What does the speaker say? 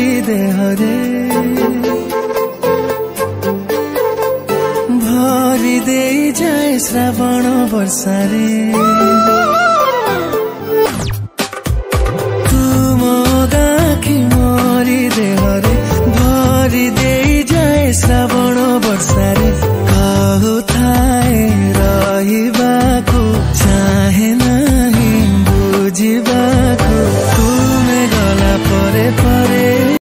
হৃদে হরে। ভরি দেই যায় শ্রাবণ বর্ষারে। শ্রাবণ বর্ষারে। কাহু থায়